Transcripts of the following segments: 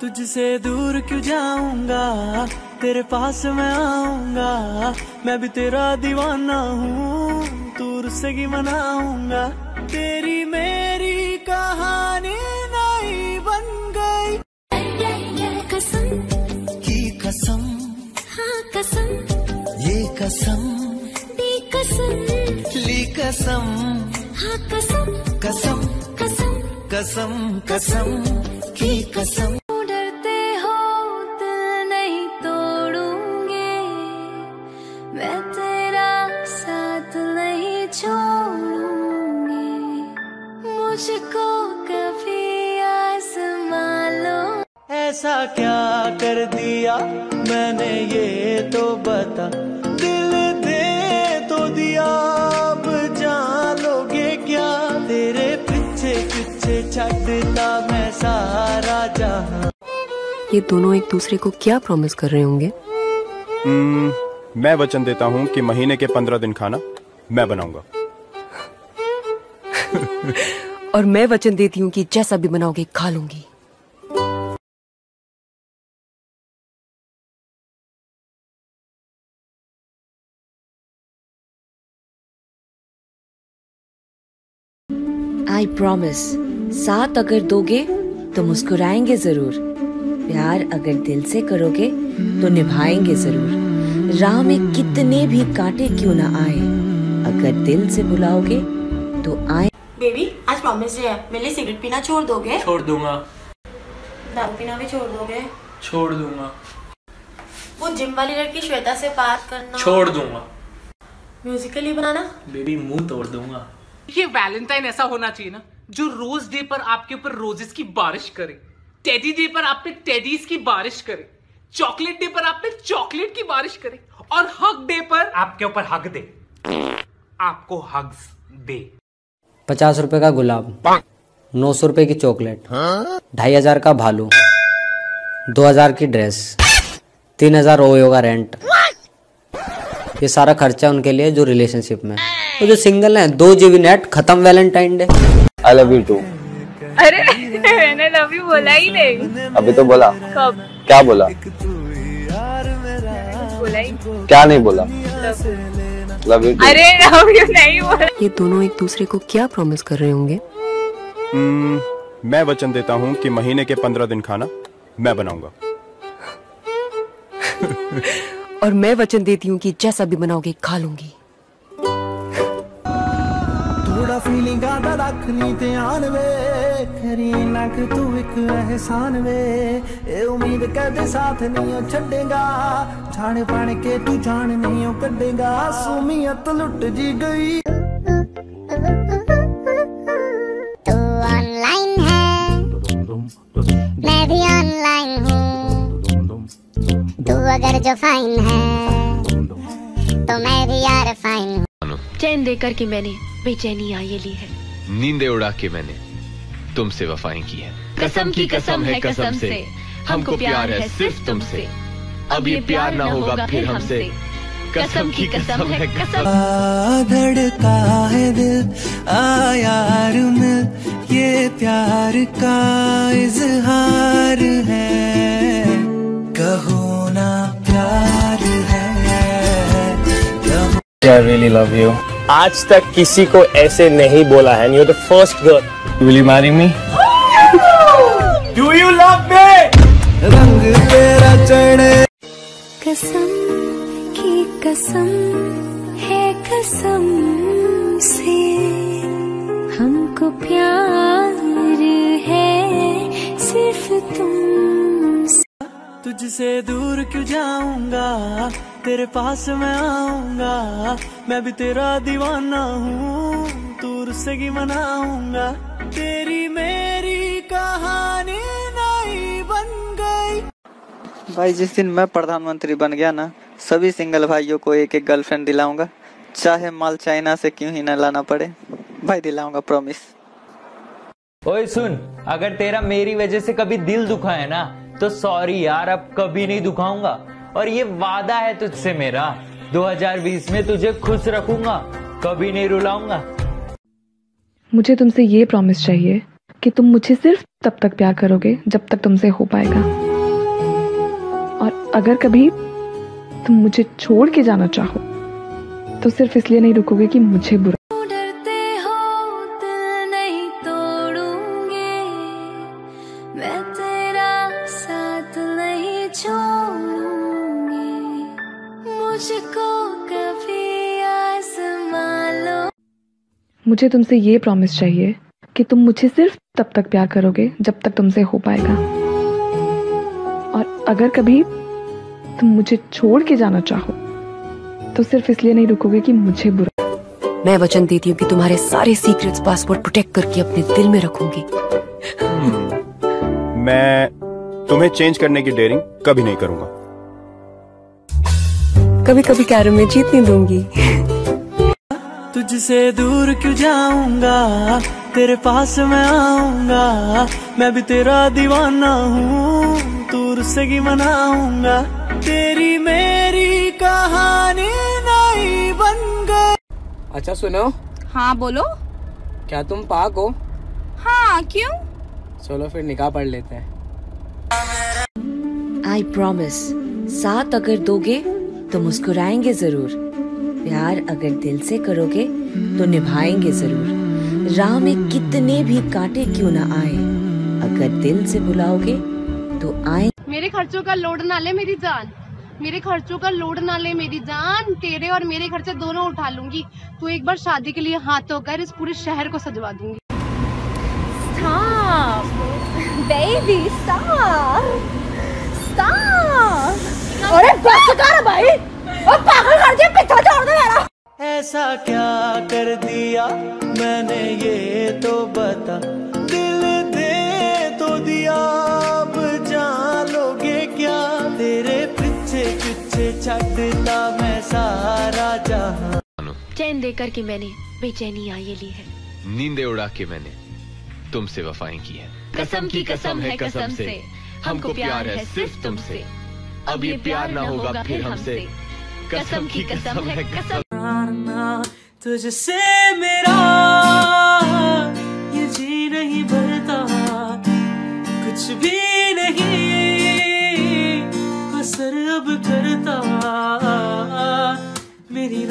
तुझसे दूर क्यों जाऊँगा? तेरे पास मैं आऊँगा। मैं भी तेरा दीवाना हूँ। दूर से रुस्सेगी मनाऊँगा। तेरी मेरी कहानी नई बन गई। कसम की कसम? हाँ कसम। ये कसम? दी कसम। ली कसम। हाँ कसम। कसम। कसम। कसम कसम। की कसम? मुझको कभी आजमा लो। ऐसा क्या कर दिया? मैंने ये तो बता। दिल दे तो दिया अब जान लोगे क्या? तेरे पीछे पीछे छटता मैं सारा जहाँ। ये दोनों एक दूसरे को क्या प्रॉमिस कर रहे होंगे? हम्म, मैं वचन देता हूँ कि महीने के पंद्रह दिन खाना मैं बनाऊँगा। और मैं वचन देती हूँ कि जैसा भी बनाओगे खा लूँगी। आई प्रॉमिस साथ अगर दोगे तो मुस्कुराएँगे ज़रूर। प्यार अगर दिल से करोगे तो निभाएँगे ज़रूर। राह में कितने भी कांटे क्यों ना आए, अगर दिल से बुलाओगे तो आए बेबी आज प्रॉमिस है। मेरे लिए सिगरेट पीना छोड़ दोगे? छोड़ दूँगा। दारू पीना भी छोड़ दोगे? छोड़ दूँगा। वो जिम वाली लड़की श्वेता से बात करना। छोड़ दूँगा। म्यूजिकली बनाना? बेबी मुँह तोड़ दूँगा। ये वैलेंटाइन ऐसा होना चाहिए ना जो रोज डे पर आपके ऊपर रोजेस की बारिश करे टेडी डे पर आप पे टेडीज की बारिश करे चॉकलेट डे पर आप पे चॉकलेट की बारिश करे और हक डे पर आपके ऊपर हक दे। आपको हग्स दे। पचास रुपए का गुलाब नौ सौ रुपए की चॉकलेट ढाई हज़ार का भालू दो हज़ार की ड्रेस तीन हज़ार ओयो का रेंट ये सारा खर्चा उनके लिए जो रिलेशनशिप में। तो जो सिंगल है दो जीबी नेट खत्म Valentine day I love you too अरे मैंने लव यू बोला ही नहीं। अभी तो बोला। कब? क्या बोला? बोला ही क्या नहीं बोला? लव यू अरे लव यू नहीं बोल ये दोनों एक दूसरे को क्या प्रॉमिस कर रहे होंगे? Hmm, मैं वचन देता हूँ कि महीने के पंद्रह दिन खाना मैं बनाऊँगा। और मैं वचन देती हूँ कि जैसा भी बनाओगे खा लूँगी। ਫੀਲਿੰਗਾਂ ਦਾ ਰੱਖਣੀ ਧਿਆਨ ਵੇ ਕਰੀ ਨਾ ਕਿ ਤੂੰ ਇੱਕ ਅਹਿਸਾਨ ਵੇ ਇਹ ਉਮੀਦ ਕਦੇ ਸਾਥ ਨਹੀਂ ਉਹ ਛੱਡੇਗਾ ਛਾਣ ਬਣ ਕੇ ਤੂੰ ਜਾਣ ਨਹੀਂ ਉਹ ਕੱਢੇਗਾ ਸੁਮੀਅਤ ਲੁੱਟ ਜੀ ਗਈ तू ऑनलाइन है मैं भी ऑनलाइन हूँ तू अगर जो फाइन है तो मैं भी यार फाइन हूँ चैन देकर के मैंने बेचैनियाँ ये ली है। नींदे उड़ा के मैंने तुमसे वफाएँ की है। कसम की कसम है कसम से। हमको प्यार है सिर्फ़ तुमसे। अब ये प्यार ना होगा फिर हमसे। कसम की कसम है कसम। धड़का है दिल आ यार मिल ये प्यार का इजहार है। कहो ना प्यार है आई रियली लव यू आज तक किसी को ऐसे नहीं बोला है। You the first girl will you marry me do you love me रंग तेरा चढ़े। कसम की कसम है कसम से। हमको प्यार है सिर्फ़ तुम तुझसे दूर क्यों जाऊँगा? तेरे पास मैं आऊँगा मैं भी तेरा दीवाना हूँ तू रुस्सेगी मनाऊँगा। तेरी मेरी कहानी नई बन गई। भाई जिस दिन मैं प्रधानमंत्री बन गया ना सभी सिंगल भाइयों को एक एक गर्लफ्रेंड दिलाऊँगा। चाहे माल चाइना से क्यों ही ना लाना पड़े भाई दिलाऊँगा प्रॉमिस ओए सुन अगर तेरा मेरी वजह से कभी दिल दुखा है ना तो सॉरी यार अब कभी नहीं दुखाऊँगा। और ये वादा है तुझसे मेरा। 2020 में तुझे खुश रखूँगा, कभी नहीं रुलाऊँगा। मुझे तुमसे ये प्रॉमिस चाहिए कि तुम मुझे सिर्फ़ तब तक प्यार करोगे जब तक तुमसे हो पाएगा। और अगर कभी तुम मुझे छोड़ के जाना चाहो तो सिर्फ़ इसलिए नहीं रुकोगे कि मुझे बुरा मुझे तुमसे ये प्रॉमिस चाहिए कि तुम मुझे सिर्फ़ तब तक प्यार करोगे जब तक तुमसे हो पाएगा। और अगर कभी तुम मुझे छोड़ के जाना चाहो तो सिर्फ़ इसलिए नहीं रुकोगे कि मुझे बुरा मैं वचन देती हूँ कि तुम्हारे सारे सीक्रेट्स पासवर्ड प्रोटेक्ट करके अपने दिल में रखूँगी। मैं तुम्हें चेंज करने की डेयरिंग कभी नहीं करूँगा। कभी कभी कैरम में जीत नहीं दूँगी। तुझसे दूर क्यों जाऊँगा? तेरे पास मैं आऊँगा। मैं भी तेरा दीवाना हूँ दूर से ही मनाऊँगा। तेरी मेरी कहानी नहीं बन गई। अच्छा सुनो। हाँ बोलो। क्या तुम पाक हो? हाँ क्यों? चलो फिर निकाह पढ़ लेते हैं। आई प्रॉमिस साथ अगर दोगे तो मुस्कुराएँगे ज़रूर। प्यार अगर दिल से करोगे तो निभाएँगे ज़रूर राह में कितने भी कांटे क्यों ना आए अगर दिल से बुलाओगे तो आए मेरे खर्चों का लोड ना ले मेरी जान मेरे खर्चों का लोड ना ले मेरी जान तेरे और मेरे खर्चे दोनों उठा लूँगी तो एक बार शादी के लिए हाथ तो कर इस पूरे शहर को सजवा दूँगी! Baby, stop! Stop! अरे बस कर भाई और पागल कर दिया पीछा छोड़ दे मेरा ऐसा क्या कर दिया? मैंने ये तो बता। दिल दे तो दिया अब जान लोगे क्या? तेरे पीछे पीछे छटता मैं सारा जहाँ। चैन देकर के मैंने बेचैनी ये ली है। नींदे उड़ा के मैंने तुमसे वफाएँ की है। कसम की कसम है कसम से। हमको प्यार है सिर्फ़ तुमसे। अब ये प्यार ना होगा फिर हमसे। कसम की कसम है कसम तुझसे मेरा ये जी नहीं भरता। कुछ भी नहीं, असर अब करता। मेरी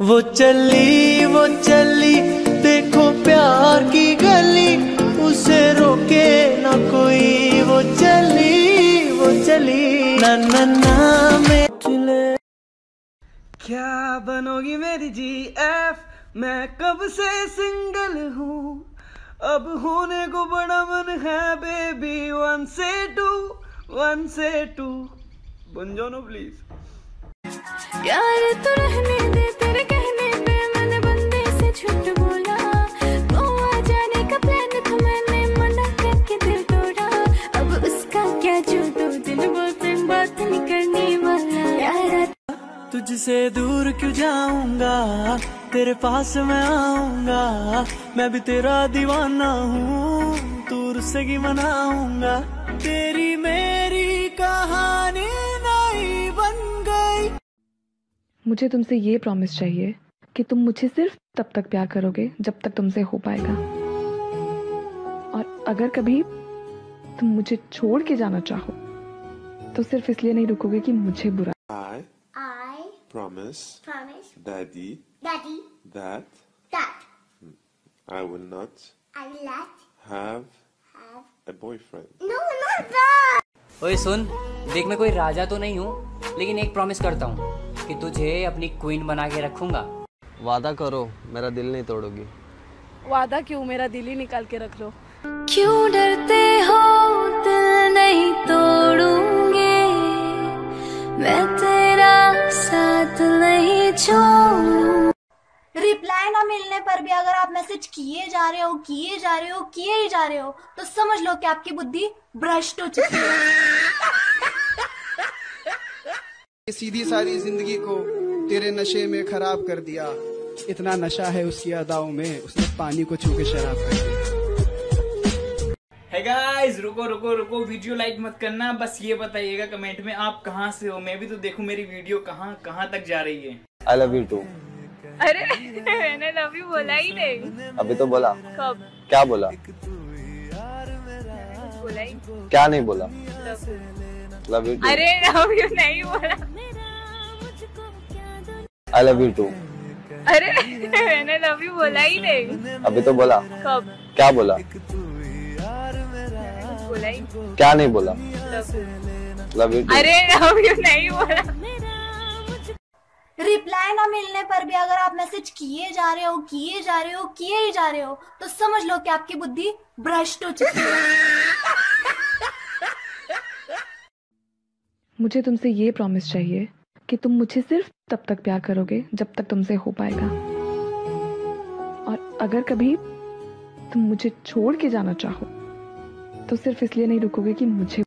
वो चली वो चली, देखो प्यार की गली। उसे रोके ना कोई, वो चली वो चली। ना ना ना, में चले क्या बनोगी मेरी जी एफ़ मैं कब से सिंगल हूँ? अब होने को बड़ा मन है बेबी वन से टू वन से टू बन जाओ ना प्लीज़ यार तो रहने तुझसे दूर क्यों जाऊँगा? तेरे पास मैं आऊँगा। मैं भी तेरा दीवाना हूँ दूर से ही मनाऊँगा। तेरी मेरी कहानी नहीं बन गई। मुझे तुमसे ये प्रॉमिस चाहिए कि तुम मुझे सिर्फ़ तब तक प्यार करोगे जब तक तुमसे हो पाएगा। और अगर कभी तुम मुझे छोड़ के जाना चाहो तो सिर्फ़ इसलिए नहीं रुकोगे कि मुझे बुरा promise promise Daddy Daddy that that I will not I will not have have a boyfriend. no not that. ओए सुन देख मैं कोई राजा तो नहीं हूँ लेकिन एक प्रॉमिस करता हूँ कि तुझे अपनी क्वीन बना के रखूँगा। वादा करो मेरा दिल नहीं तोड़ोगी। वादा क्यों? मेरा दिल ही निकाल के रख लो। क्यों डरते हो किए जा रहे हो किए ही जा रहे हो तो समझ लो कि आपकी बुद्धि भ्रष्ट हो चुकी है। सीधी सारी ज़िंदगी को तेरे नशे में खराब कर दिया। इतना नशा है उसकी अदाओं में उसने पानी को छू के शराब कर दिया। है गाइस रुको रुको रुको वीडियो लाइक मत करना बस ये बताइएगा कमेंट में आप कहाँ से हो? मैं भी तो देखूँ मेरी वीडियो कहाँ कहाँ तक जा रही है। आई लव यू टू अरे मैंने लव यू बोला ही नहीं। अभी तो बोला। कब? क्या बोला? बोला ही। क्या नहीं बोला? लव यू अरे लव यू नहीं बोला। आई लव यू टू अरे मैंने लव यू बोला ही नहीं। अभी तो बोला। कब? क्या बोला? बोला ही। क्या नहीं बोला? लव यू अरे लव यू नहीं बोला। रिप्लाई ना मिलने पर भी अगर आप मैसेज किए जा रहे हो, किए जा रहे हो, किए ही जा रहे हो तो समझ लो कि आपकी बुद्धि भ्रष्ट हो चुकी है। मुझे तुमसे ये प्रॉमिस चाहिए कि तुम मुझे सिर्फ़ तब तक प्यार करोगे जब तक तुमसे हो पाएगा। और अगर कभी तुम मुझे छोड़ के जाना चाहो तो सिर्फ़ इसलिए नहीं रुकोगे कि मुझे